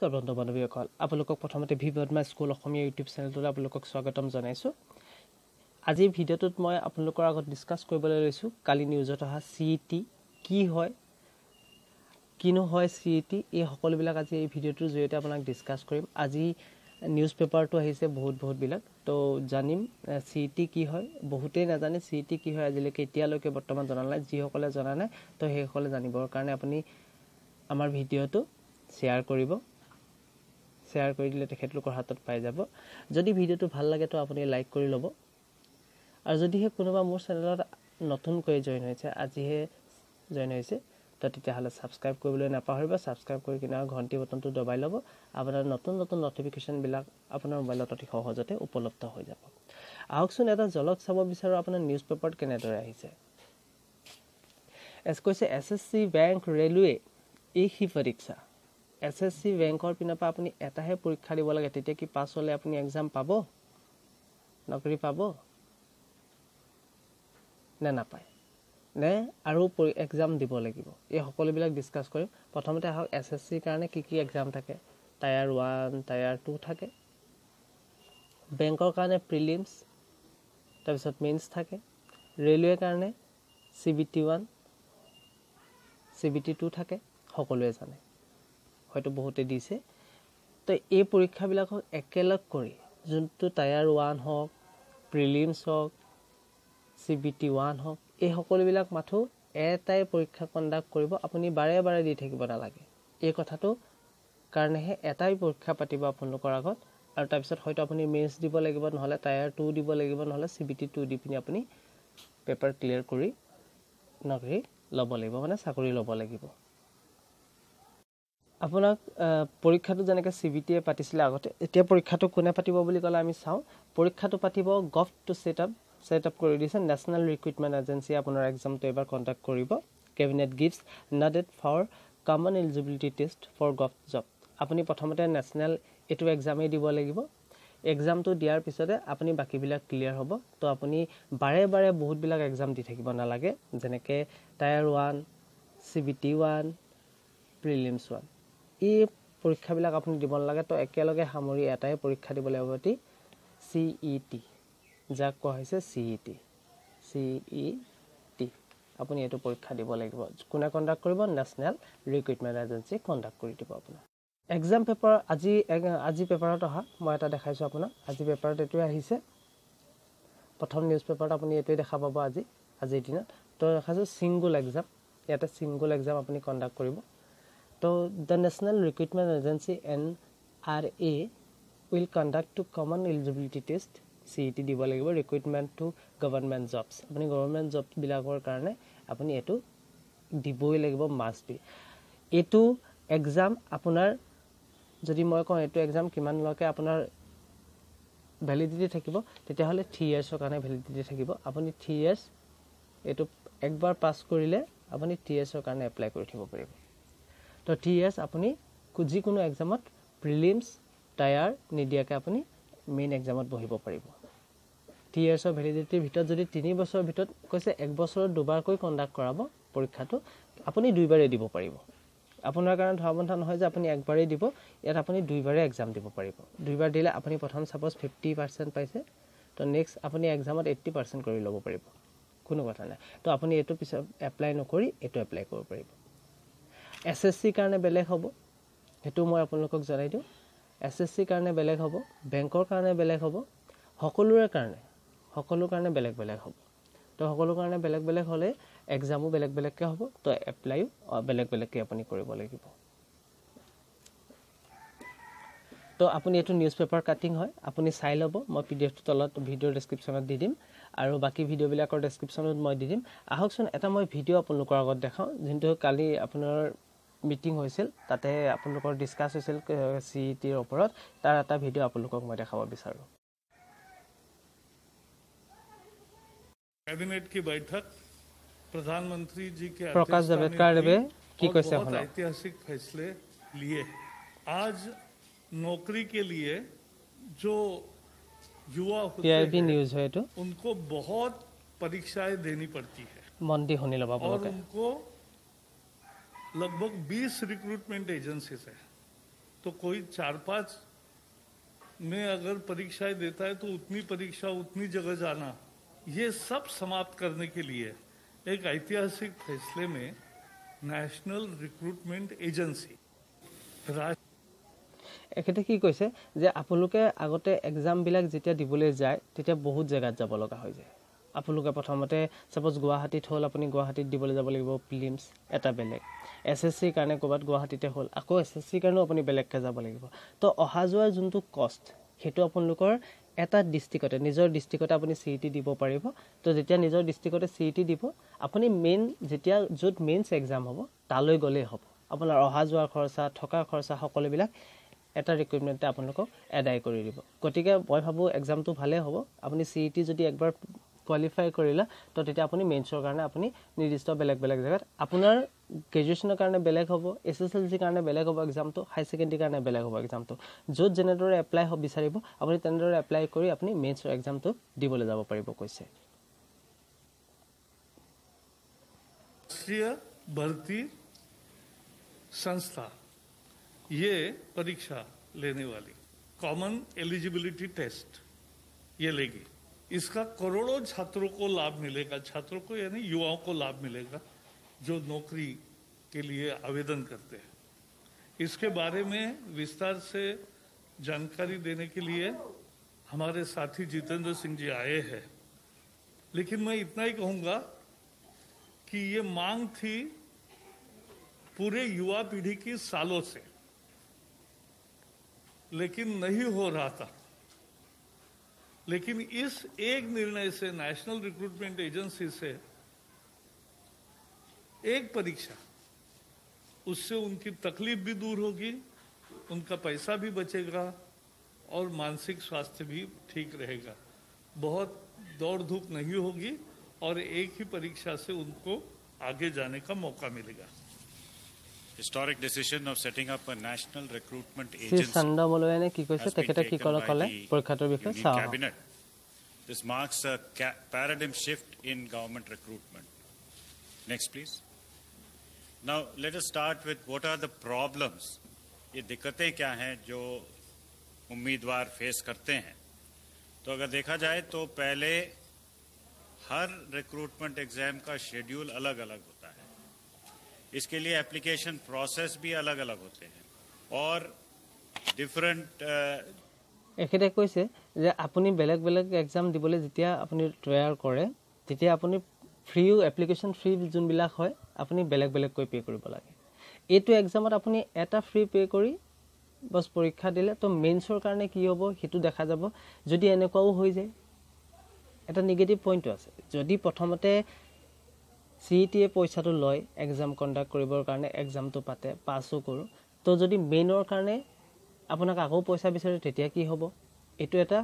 নমস্কাৰ বন্ধু বান্ধৱীসকল আপোনালোকক প্ৰথমতে V Padma school Asomiya YouTube চেনেলটোলৈ আপোনালোকক স্বাগতম জনাইছোঁ। আজিৰ ভিডিঅ'টোত মই আপোনালোকৰ আগত ডিছকাছ কৰিবলৈ লৈছোঁ কালি নিউজত অহা চি ই টি কি হয় কিনো হয় চি ই টি এই সকলোবিলাক আজি এই ভিডিঅ'টোৰ জৰিয়তে আপোনাক ডিছকাছ কৰিম। আজি নিউজ পেপাৰটো আহিছে বহুত বহুতবিলাক। তো জানিম চি ই টি কি হয়। বহুতেই নাজানে চি ই টি কি হয় আজিলৈকে এতিয়ালৈকে বৰ্তমান জনা নাই। যিসকলে জনা নাই তো সেইসকলে জানিবৰ কাৰণে আপুনি আমাৰ ভিডিঅ'টো শ্বেয়াৰ কৰিব। শ্বেয়াৰ কৰি দিলে তেখেতলোকৰ হাতত পাই যাব। যদি ভিডিঅ'টো ভাল লাগে তো আপুনি লাইক কৰি ল'ব। আৰু যদিহে কোনোবা মোৰ চেনেলত নতুনকৈ জইন হৈছে আজিহে জইন হৈছে তো তেতিয়াহ'লে ছাবস্ক্ৰাইব কৰিবলৈ নাপাহৰিব। ছাবস্ক্ৰাইব কৰি কিনে ঘণ্টি বটনটো দবাই ল'ব। আপোনাৰ নতুন নতুন নটিফিকেশ্যনবিলাক আপোনাৰ মোবাইলত অতি সহজতে উপলব্ধ হৈ যাব। আহকচোন এটা জলক চাব বিচাৰোঁ আপোনাৰ নিউজ পেপাৰত কেনেদৰে আহিছে। এছ কৈছে S S C bank railway এই সি পৰীক্ষা এছ এছ চি বেংকৰ পিনৰ পৰা আপুনি এটাহে পৰীক্ষা দিব লাগে তেতিয়া কি পাছ হ'লে আপুনি এক্সাম পাব? নকৰি পাব? নে নাপায়? নে আৰু এক্সাম দিব লাগিব? এই সকলোবিলাক ডিছকাছ কৰিম। প্ৰথমতে আহক এছ এছ চিৰ কাৰণে কি কি এক্সাম থাকে? টায়াৰ ওৱান টায়াৰ টু থাকে। বেংকৰ কাৰণে প্ৰিলিমছ তাৰপিছত মেইনছ থাকে। ৰেলৱেৰ কাৰণে C B T one C B T two থাকে। সকলোৱে জানে। হয়তো বহুতে দিছে। তো এই পৰীক্ষাবিলাকক একেলগ কৰি যোনটো টায়াৰ ওৱান হওক প্ৰিলিমছ হওক চি বি টি ওৱান হওক এই সকলোবিলাক মাথো এটাই পৰীক্ষা কণ্ডাক্ট কৰিব আপুনি বাৰে বাৰে দি থাকিব নালাগে। এই কথাটো কাৰণেহে এটাই পৰীক্ষা পাতিব আপোনালোকৰ আগত। আৰু তাৰপিছত হয়তো আপুনি মেইনছ দিব লাগিব নহ'লে টায়াৰ টু দিব লাগিব নহ'লে চি বি টি টু দি পিনি আপুনি পেপাৰ ক্লিয়াৰ কৰি নকৰি ল'ব লাগিব মানে চাকৰি ল'ব লাগিব। আপোনাক পৰীক্ষাটো যেনেকৈ চি বি টিয়ে পাতিছিলে আগতে এতিয়া পৰীক্ষাটো কোনে পাতিব বুলি ক'লে আমি চাওঁ। পৰীক্ষাটো পাতিব gov to set up set up কৰি দিছে নেশ্যনেল ৰিক্ৰুইটমেণ্ট এজেঞ্চিয়ে আপোনাৰ এক্সামটো এইবাৰ কণ্ডাক্ট কৰিব। Cabinet gives nodded for common eligibility test for gov job আপুনি প্ৰথমতে নেশ্যনেল এইটো এক্সামেই দিব লাগিব। এক্সামটো দিয়াৰ পিছতে আপুনি বাকীবিলাক ক্লিয়াৰ হ'ব। তো আপুনি বাৰে বাৰে বহুতবিলাক এক্সাম দি থাকিব নালাগে। যেনেকৈ tier one C B T one prelims one এই পৰীক্ষাবিলাক আপুনি দিব নালাগে তো একেলগে সামৰি এটাই পৰীক্ষা দিব লাগিব অতি চি ই টি যাক কোৱা হৈছে C E T C E T আপুনি এইটো পৰীক্ষা দিব লাগিব। কোনে কণ্ডাক্ট কৰিব? নেশ্যনেল ৰিক্ৰুইটমেণ্ট এজেঞ্চি কণ্ডাক্ট কৰি দিব আপোনাৰ এক্সাম পেপাৰ আজি আজি পেপাৰত অহা মই এটা দেখাইছোঁ আপোনাক। আজি পেপাৰত এইটোৱে আহিছে। প্ৰথম নিউজ পেপাৰত আপুনি এইটোৱে দেখা পাব আজি আজিৰ দিনত। তো দেখাইছোঁ ছিংগুল এক্সাম ইয়াতে ছিংগুল এক্সাম আপুনি কণ্ডাক্ট কৰিব। To the national recruitment agency N R A will conduct to common eligibility test C E T দিব লাগিব ৰিক্ৰুইটমেণ্ট টু গভৰ্ণমেণ্ট জবছ আপুনি গভৰ্ণমেণ্ট জববিলাকৰ কাৰণে আপুনি এইটো দিবই লাগিব মাষ্ট বি এইটো এক্সাম আপোনাৰ যদি মই কওঁ এইটো এক্সাম কিমানলৈকে আপোনাৰ ভেলিডিটি থাকিব তেতিয়াহ'লে থ্ৰী ইয়েৰ্ছৰ কাৰণে ভেলিডিটি থাকিব। আপুনি থ্ৰী ইয়েৰ্ছ এইটো একবাৰ পাছ কৰিলে আপুনি থ্ৰী ইয়েৰ্ছৰ কাৰণে এপ্লাই কৰি থ'ব পাৰিব। তো থ্ৰী ইয়েৰ্ছ আপুনি যিকোনো এক্সামত প্ৰিলিমছ টায়াৰ নিদিয়াকৈ আপুনি মেইন এক্সামত বহিব পাৰিব। থ্ৰী ইয়েৰ্ছৰ ভেলিডিটিৰ ভিতৰত যদি তিনি বছৰৰ ভিতৰত কৈছে এক বছৰত দুবাৰকৈ কণ্ডাক্ট কৰাব পৰীক্ষাটো আপুনি দুইবাৰেই দিব পাৰিব। আপোনাৰ কাৰণে ধৰা বন্ধা নহয় যে আপুনি একবাৰেই দিব ইয়াত আপুনি দুইবাৰে এক্সাম দিব পাৰিব। দুইবাৰ দিলে আপুনি প্ৰথম ছাপ'জ ফিফটি পাৰ্চেণ্ট পাইছে তো নেক্সট আপুনি এক্সামত এইট্টি পাৰ্চেণ্ট কৰি ল'ব পাৰিব। কোনো কথা নাই। তো আপুনি এইটো পিছত এপ্লাই নকৰি এইটো এপ্লাই কৰিব পাৰিব। এছ এছ চিৰ কাৰণে বেলেগ হ'ব। সেইটো মই আপোনালোকক জনাই দিওঁ। এছ এছ চিৰ কাৰণে বেলেগ হ'ব বেংকৰ কাৰণে বেলেগ হ'ব সকলোৰে কাৰণে সকলো কাৰণে বেলেগ বেলেগ হ'ব। তো সকলো কাৰণে বেলেগ বেলেগ হ'লে এক্সামো বেলেগ বেলেগকৈ হ'ব তো এপ্লাইও বেলেগ বেলেগকৈ আপুনি কৰিব লাগিব। তো আপুনি এইটো নিউজ পেপাৰ কাটিং হয় আপুনি চাই ল'ব মই পি ডি এফটো তলত ভিডিঅ'ৰ ডেছক্ৰিপশ্যনত দি দিম আৰু বাকী ভিডিঅ'বিলাকৰ ডেছক্ৰিপশ্যনত মই দি দিম। আহকচোন এটা মই ভিডিঅ' আপোনালোকৰ আগত দেখাওঁ যোনটো কালি আপোনাৰ মিটিং হৈছিল তাতে আপোনালোকৰ ডিছকাছ হৈছিল চি ই টিৰ ওপৰত তাৰ এটা ভিডিঅ' আপোনালোকক মই দেখাব বিচাৰোঁ कैबिनेट की बैठक प्रधानमंत्री जी के प्रकाश जावड़ेकर अध्यक्षता में की हुई कोई और से बहुत होना। ऐतिहासिक फैसले लिए आज नौकरी के लिए जो युवा পি होते আই বি हैं নিউজ হয় এইটো उनको बहुत परीक्षाएं देनी पड़ती है মন দি শুনি ল'ব और আপোনালোকে उनको लगभग 20 रिक्रूटमेंट एजेंसीज है तो कोई चार पांच में अगर परीक्षाएं देता है तो उतनी परीक्षा उतनी जगह जाना ये सब समाप्त करने के लिए एक ऐतिहासिक फैसले में नेशनल रिक्रूटमेंट एजेंसी राष्ट्रीय এখেতে কি কৈছে যে আপোনালোকে আগতে এক্সামবিলাক যেতিয়া দিবলৈ যায় তেতিয়া বহুত জেগাত যাব লগা হৈ যায় আপোনালোকে প্ৰথমতে ছাপ'জ গুৱাহাটীত হ'ল আপুনি গুৱাহাটীত দিবলৈ যাব লাগিব ফিলিমছ এটা বেলেগ। এছ এছ চিৰ কাৰণে ক'ৰবাত গুৱাহাটীতে হ'ল আকৌ এছ এছ চিৰ কাৰণেও আপুনি বেলেগকৈ যাব লাগিব। তো অহা যোৱাৰ যোনটো কষ্ট সেইটো আপোনালোকৰ এটা ডিষ্ট্ৰিক্টতে নিজৰ ডিষ্ট্ৰিক্টতে আপুনি চি ই টি দিব পাৰিব। তো যেতিয়া নিজৰ ডিষ্ট্ৰিক্টতে চি ই টি দিব আপুনি মেইন যেতিয়া য'ত মেইনছ এক্সাম হ'ব তালৈ গ'লেই হ'ব। আপোনাৰ অহা যোৱাৰ খৰচা থকা খৰচা সকলোবিলাক এটা ৰিকুইপমেণ্টে আপোনালোকক এডাই কৰি দিব। গতিকে মই ভাবোঁ এক্সামটো ভালেই হ'ব। আপুনি চি ই টি যদি একবাৰ কোৱালিফাই কৰিলে তো তেতিয়া আপুনি মেইনছৰ কাৰণে আপুনি নিৰ্দিষ্ট বেলেগ বেলেগ জেগাত আপোনাৰ গ্ৰেজুৱেশ্যনৰ কাৰণে বেলেগ হ'ব এছ এছ এল চিৰ কাৰণে বেলেগ হ'ব এক্সামটো হাই ছেকেণ্ডেৰীৰ কাৰণে বেলেগ হ'ব এক্সামটো য'ত যেনেদৰে এপ্লাই হ'ব বিচাৰিব আপুনি তেনেদৰে এপ্লাই কৰি আপুনি মেইনছৰ এক্সামটো দিবলৈ যাব পাৰিব কৈছে राष्ट्रीय भर्ती संस्था ये परीक्षा लेने वाली कॉमन एलिजिबिलिटी टेस्ट ये लेगी इसका करोड़ों छात्रों को लाभ मिलेगा। छात्रों को यानी युवाओं को लाभ मिलेगा जो नौकरी के लिए आवेदन करते हैं। इसके बारे में विस्तार से जानकारी देने के लिए हमारे साथी जितेंद्र सिंह जी आए हैं। लेकिन मैं इतना ही कहूँगा कि ये मांग थी पूरे युवा पीढ़ी की सालों से, लेकिन नहीं हो रहा था। लेकिन इस एक निर्णय से नेशनल रिक्रूटमेंट एजेंसी से एक परीक्षा, उससे उनकी तकलीफ़ भी दूर होगी, उनका पैसा भी बचेगा और मानसिक स्वास्थ्य भी ठीक रहेगा। बहुत दौड़ धूप नहीं होगी और एक ही परीक्षा से उनको आगे जाने का मौका मिलेगा। historic decision of setting up a national recruitment Shri agency চান্দ মলয়ানে কি কৈছে has been তেখেতে কি taken ক'লে by ক'লে the পৰীক্ষাটোৰ বিষয়ে union চাওঁ cabinet. This marks a ca- paradigm shift in government recruitment. Next, please. Now, let us start with what are the problems. ये दिक्कतें क्या हैं जो उम्मीदवार फेस करते हैं तो अगर देखा जाए तो पहले हर रिक्रूटमेंट एग्जाम का शेड्यूल अलग अलग होता है इसके लिए एप्लीकेशन प्रोसेस भी अलग अलग होते हैं और डिफरेंट এখেতে কৈছে যে আপুনি বেলেগ বেলেগ এক্সাম দিবলৈ যেতিয়া আপুনি তৈয়াৰ কৰে তেতিয়া আপুনি ফ্ৰীও এপ্লিকেশ্যন ফ্ৰী যোনবিলাক হয় আপুনি বেলেগ বেলেগকৈ পে' কৰিব লাগে এইটো এক্সামত আপুনি এটা ফ্ৰী পে' কৰি বছ পৰীক্ষা দিলে তো মেইনছৰ কাৰণে কি হ'ব সেইটো দেখা যাব যদি এনেকুৱাও হৈ যায় এটা নিগেটিভ পইণ্টো আছে যদি প্ৰথমতে চি ই টিয়ে পইচাটো লয় এক্সাম কণ্ডাক্ট কৰিবৰ কাৰণে এক্সামটো পাতে পাছো কৰোঁ তো যদি মেইনৰ কাৰণে আপোনাক আকৌ পইচা বিচাৰে তেতিয়া কি হ'ব এইটো এটা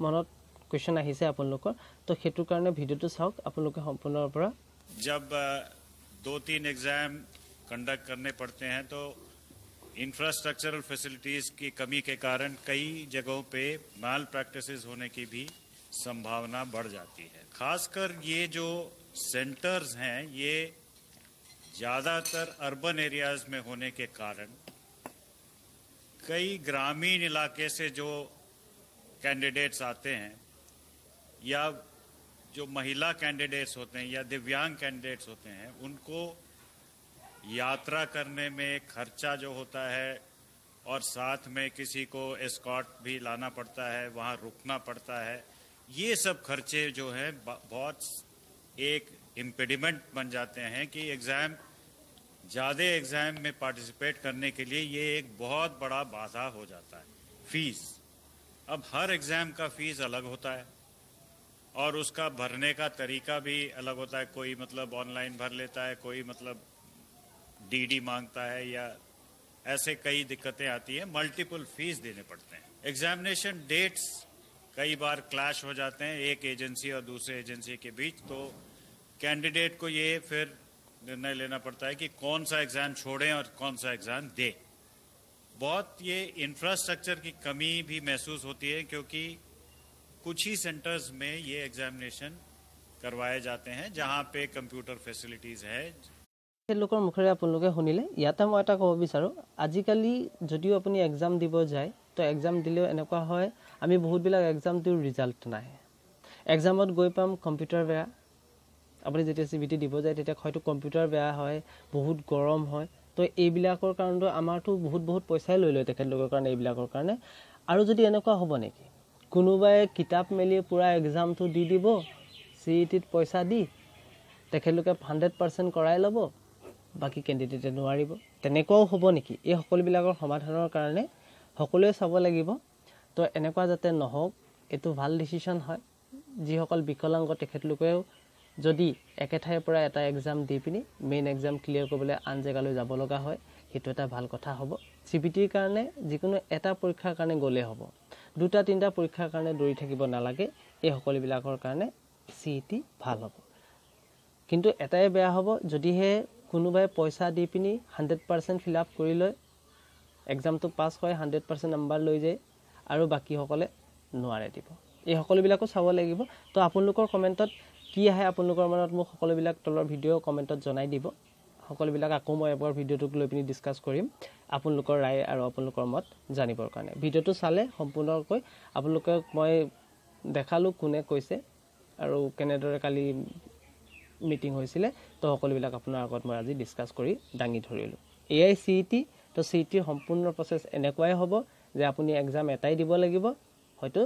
মনত কুৱেশ্যন আহিছে আপোনালোকৰ তো সেইটোৰ কাৰণে ভিডিঅ'টো চাওক আপোনালোকে সম্পূৰ্ণৰ পৰা जब अ, दो तीन एग्जाम कंडक्ट करने पड़ते हैं तो इंफ्रास्ट्रक्चरल फैसिलिटीज की कमी के कारण कई जगहों पे माल प्रैक्टिसेस होने की भी संभावना बढ़ जाती है खासकर ये जो सेंटर्स हैं, ये ज़्यादातर अर्बन एरियाज़ में होने के कारण कई ग्रामीण इलाके से जो कैंडिडेट्स आते हैं, या जो महिला कैंडिडेट्स होते हैं, या दिव्यांग कैंडिडेट्स होते हैं, उनको यात्रा करने में खर्चा जो होता है और साथ में किसी को एस्कॉट भी लाना पड़ता है, वहाँ रुकना पड़ता है, ये सब खर्चे जो हैं बहुत एक इम्पेडिमेंट बन जाते हैं कि एग्ज़ाम ज़्यादा एग्ज़ाम में पार्टिसिपेट करने के लिए ये एक बहुत बड़ा बाधा हो जाता है। फ़ीस अब हर एग्ज़ाम का फ़ीस अलग होता है और उसका भरने का तरीका भी अलग होता है। कोई मतलब ऑनलाइन भर लेता है, कोई मतलब डीडी माँगता है या ऐसे कई दिक्कतें आती हैं। मल्टीपल फ़ीस देने पड़ते हैं। एग्जामिनेशन डेट्स कई बार क्लैश हो जाते हैं, एक एजेंसी और दूसरे एजेंसी के बीच। तो कैंडिडेट को ये फिर निर्णय लेना पड़ता है कि कौन सा एग्जाम छोड़ें और कौन सा एग्जाम दें बहुत ये इंफ्रास्ट्रक्चर की कमी भी महसूस होती है क्योंकि कुछ ही सेंटर्स में ये एग्जामिनेशन करवाए जाते हैं जहां पे कंप्यूटर फैसिलिटीज है তেখেতলোকৰ মুখেৰে আপোনালোকে শুনিলে ইয়াতে মই এটা ক'ব বিচাৰোঁ আজিকালি যদিও আপুনি এক্সাম দিব যায় তো এক্সাম দিলেও এনেকুৱা হয় আমি বহুতবিলাক এক্সাম দিওঁ ৰিজাল্ট নাহে এক্সামত গৈ পাম কম্পিউটাৰ বেয়া আপুনি যেতিয়া চি বি টি দিব যায় তেতিয়া হয়তো কম্পিউটাৰ বেয়া হয় বহুত গৰম হয়। তো এইবিলাকৰ কাৰণেতো আমাৰতো বহুত বহুত পইচাই লৈ লয় তেখেতলোকৰ কাৰণে এইবিলাকৰ কাৰণে। আৰু যদি এনেকুৱা হ'ব নেকি? কোনোবাই কিতাপ মেলি পূৰা এক্সামটো দি দিব চি ই টিত পইচা দি তেখেতলোকে হাণ্ড্ৰেড পাৰ্চেণ্ট কৰাই ল'ব বাকী কেণ্ডিডেটে নোৱাৰিব। তেনেকুৱাও হ'ব নেকি? এই সকলোবিলাকৰ সমাধানৰ কাৰণে সকলোৱে চাব লাগিব। তো এনেকুৱা যাতে নহওক এইটো ভাল ডিচিশ্যন হয়। যিসকল বিকলাংগ তেখেতলোকেও যদি একে ঠাইৰ পৰা এটা এক্সাম দি পিনি মেইন এক্সাম ক্লিয়াৰ কৰিবলৈ আন জেগালৈ যাব লগা হয় সেইটো এটা ভাল কথা হ'ব। চি বি টিৰ কাৰণে যিকোনো এটা পৰীক্ষাৰ কাৰণে গ'লেই হ'ব। দুটা তিনিটা পৰীক্ষাৰ কাৰণে দৌৰি থাকিব নালাগে। এই সকলোবিলাকৰ কাৰণে চি ই টি ভাল হ'ব। কিন্তু এটাই বেয়া হ'ব যদিহে কোনোবাই পইচা দি পিনি হাণ্ড্ৰেড পাৰ্চেণ্ট ফিল আপ কৰি লয় এক্সামটো পাছ হয় হাণ্ড্ৰেড পাৰ্চেণ্ট নাম্বাৰ লৈ যায় আৰু বাকীসকলে নোৱাৰে দিব। এই সকলোবিলাকো চাব লাগিব। তো আপোনালোকৰ কমেণ্টত কি আহে আপোনালোকৰ মনত মোক সকলোবিলাক তলৰ ভিডিঅ' কমেণ্টত জনাই দিব। সকলোবিলাক আকৌ মই এবাৰ ভিডিঅ'টোক লৈ পিনি ডিছকাছ কৰিম আপোনালোকৰ ৰায় আৰু আপোনালোকৰ মত জানিবৰ কাৰণে। ভিডিঅ'টো চালে সম্পূৰ্ণকৈ আপোনালোকক মই দেখালোঁ কোনে কৈছে আৰু কেনেদৰে কালি মিটিং হৈছিলে তো সকলোবিলাক আপোনাৰ আগত মই আজি ডিছকাছ কৰি দাঙি ধৰিলোঁ। এয়াই C E T to C E টিৰ সম্পূৰ্ণ প্ৰচেছ এনেকুৱাই হ'ব যে আপুনি এক্সাম এটাই দিব লাগিব হয়তো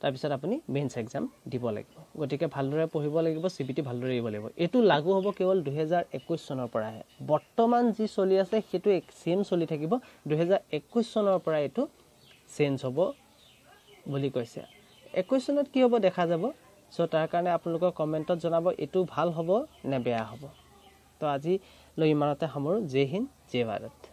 তাৰপিছত আপুনি মেইনছ এক্সাম দিব লাগিব। গতিকে ভালদৰে পঢ়িব লাগিব চি বি টি ভালদৰে দিব লাগিব। এইটো লাগু হ'ব কেৱল দুহেজাৰ একৈছ চনৰ পৰাহে। বৰ্তমান যি চলি আছে সেইটো ছেইম চলি থাকিব। দুহেজাৰ একৈছ চনৰ পৰা এইটো চেঞ্জ হ'ব বুলি কৈছে। একৈছ চনত কি হ'ব দেখা যাব? চ' তাৰ কাৰণে আপোনালোকৰ কমেণ্টত জনাব এইটো ভাল হ'ব নে বেয়া হ'ব। তো আজিলৈ ইমানতে সামৰোঁ। জয় হিন্দ জয় ভাৰত।